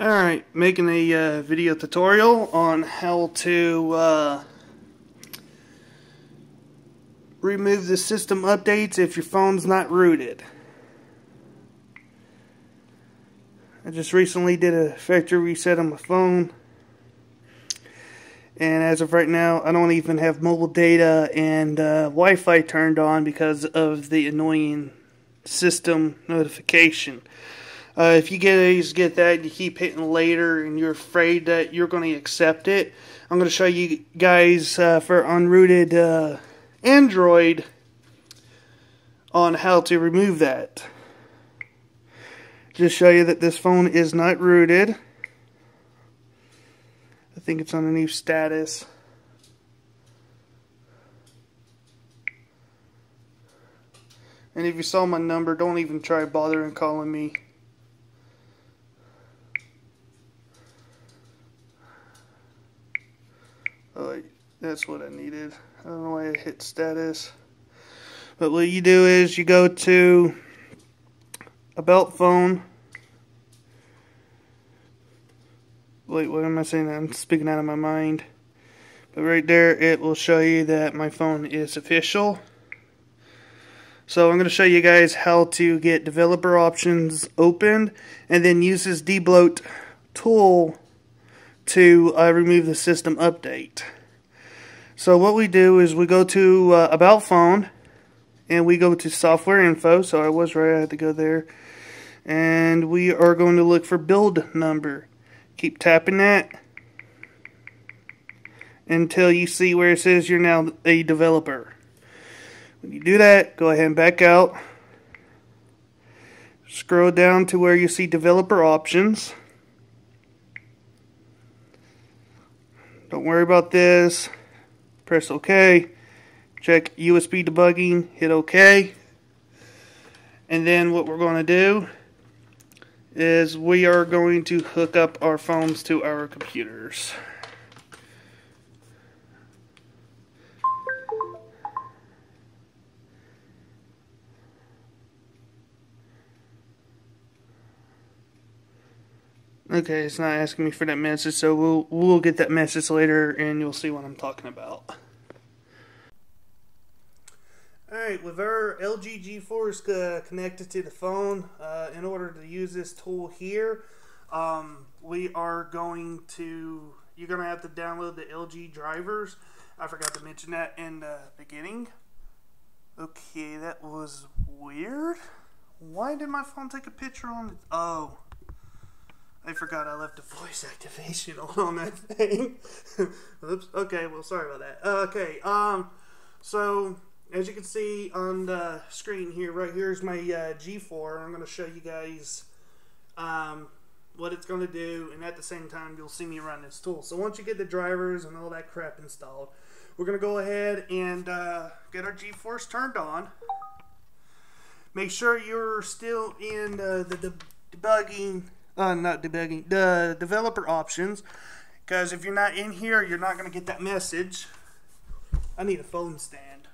Alright, making a uh, video tutorial on how to uh, remove the system updates if your phone's not rooted. I just recently did a factory reset on my phone and as of right now I don't even have mobile data and uh, Wi-Fi turned on because of the annoying system notification. Uh, if you guys get that, you keep hitting later, and you're afraid that you're going to accept it. I'm going to show you guys uh, for unrooted uh, Android on how to remove that. Just show you that this phone is not rooted. I think it's on a new status. And if you saw my number, don't even try bothering calling me. Oh, that's what I needed. I don't know why I hit status. But what you do is you go to about phone. Wait, what am I saying? I'm speaking out of my mind. But right there, it will show you that my phone is official. So I'm going to show you guys how to get developer options opened and then use this debloat tool to uh, remove the system update. So what we do is we go to uh, About Phone and we go to Software Info. So I was right, I had to go there. And we are going to look for build number. Keep tapping that until you see where it says you're now a developer. When you do that, go ahead and back out. Scroll down to where you see developer options. Don't worry about this. Press OK. Check USB debugging. Hit OK. And then what we're going to do is we are going to hook up our phones to our computers. Okay, it's not asking me for that message, so we'll we'll get that message later, and you'll see what I'm talking about. Alright, with our LG G4s uh, connected to the phone, uh, in order to use this tool here, um, we are going to, you're going to have to download the LG drivers. I forgot to mention that in the beginning. Okay, that was weird. Why did my phone take a picture on it? Oh. I forgot I left the voice activation on that thing. Oops. Okay, well, sorry about that. okay, um, so as you can see on the screen here, right here is my uh, G4. I'm going to show you guys um, what it's going to do, and at the same time, you'll see me run this tool. So once you get the drivers and all that crap installed, we're going to go ahead and uh, get our G4s turned on. Make sure you're still in uh, the debugging uh, not debugging, the developer options. Because if you're not in here, you're not going to get that message. I need a phone stand.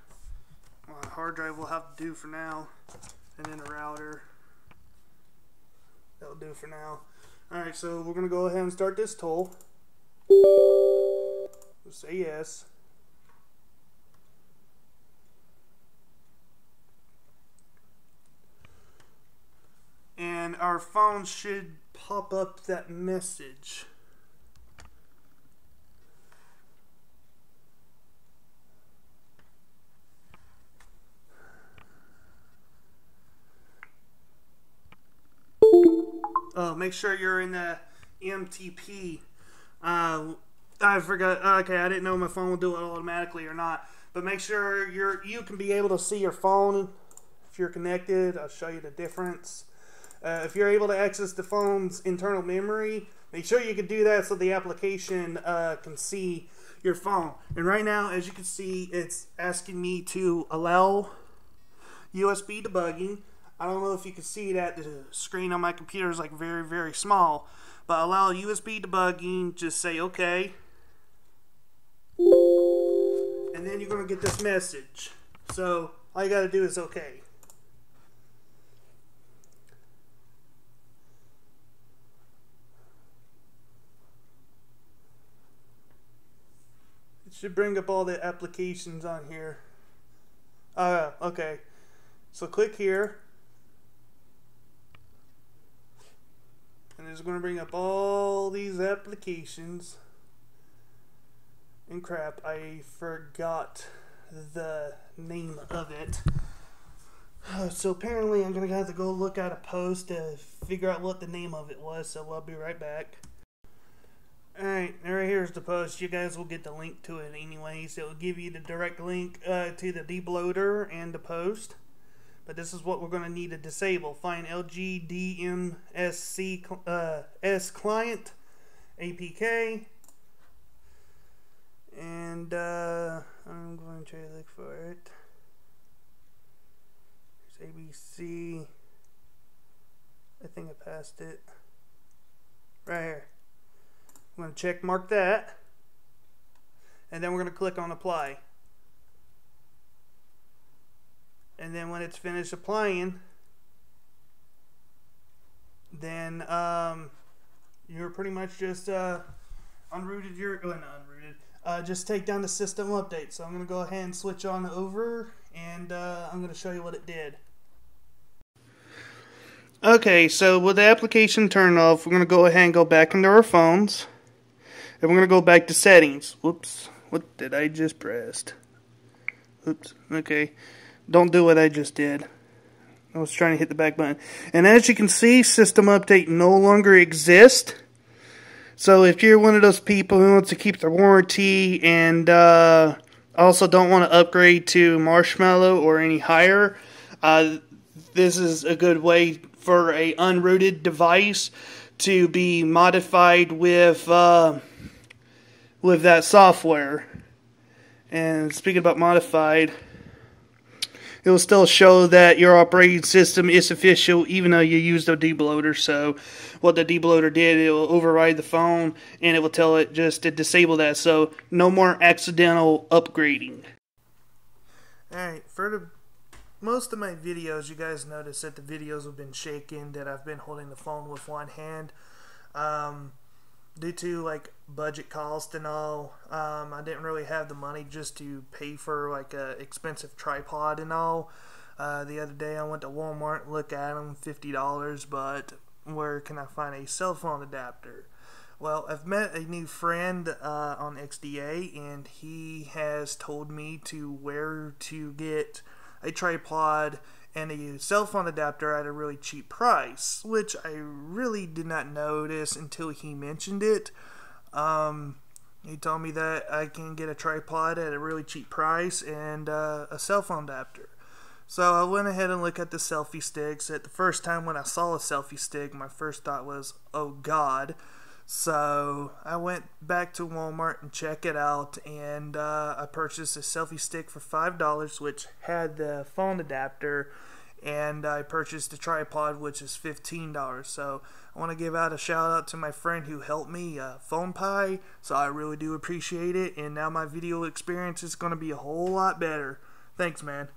My hard drive will have to do for now. And then a router. That'll do for now. Alright, so we're going to go ahead and start this tool. We'll say yes. And our phone should pop up that message. Oh, make sure you're in the MTP. Uh, I forgot. Okay, I didn't know my phone would do it automatically or not. But make sure you're you can be able to see your phone if you're connected. I'll show you the difference. Uh, if you're able to access the phone's internal memory, make sure you can do that so the application uh, can see your phone. And right now, as you can see, it's asking me to allow USB debugging. I don't know if you can see that. The screen on my computer is like very, very small. But allow USB debugging, just say OK. And then you're to get this message. So all you got to do is OK. Should bring up all the applications on here. Uh, okay. So click here. And it's going to bring up all these applications. And crap, I forgot the name of it. So apparently I'm going to have to go look at a post to figure out what the name of it was. So I'll be right back. Alright, right here's the post. You guys will get the link to it anyways. It will give you the direct link uh, to the debloater and the post. But this is what we're going to need to disable. Find LGDMSC uh, S client APK. And uh, I'm going to try to look for it. There's ABC. I think I passed it. Right here. I'm going to check mark that. And then we're going to click on apply. And then when it's finished applying, then um, you're pretty much just uh, unrooted your, well, not unrooted, uh, just take down the system update. So I'm going to go ahead and switch on over and uh, I'm going to show you what it did. Okay, so with the application turned off, we're going to go ahead and go back into our phones. And we're going to go back to settings. Whoops. What did I just press? Oops. Okay. Don't do what I just did. I was trying to hit the back button. And as you can see, system update no longer exists. So if you're one of those people who wants to keep their warranty and uh, also don't want to upgrade to Marshmallow or any higher, uh, this is a good way for a unrooted device to be modified with uh, with that software. And speaking about modified, it will still show that your operating system is official even though you used a debloater. So what the debloater did, it will override the phone and it will tell it just to disable that. So no more accidental upgrading. Alright, for the most of my videos, you guys notice that the videos have been shaking, that I've been holding the phone with one hand. Um, due to like budget cost and all, um, I didn't really have the money just to pay for like a expensive tripod and all. Uh, the other day I went to Walmart, look at them, fifty dollars, but where can I find a cell phone adapter? Well, I've met a new friend uh, on XDA, and he has told me to where to get a tripod and a cell phone adapter at a really cheap price, which I really did not notice until he mentioned it. Um, he told me that I can get a tripod at a really cheap price and uh, a cell phone adapter. So I went ahead and looked at the selfie sticks. At the first time when I saw a selfie stick, my first thought was, oh god. So I went back to Walmart and check it out, and uh, I purchased a selfie stick for five dollars, which had the phone adapter, and I purchased a tripod, which is fifteen dollars. So I want to give out a shout out to my friend who helped me, uh, Phonepie. So I really do appreciate it, and now my video experience is going to be a whole lot better. Thanks, man.